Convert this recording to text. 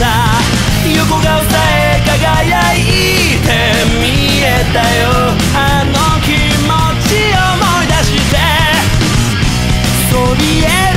横顔さえ輝いて見えたよ。あの気持ち思い出してそびえ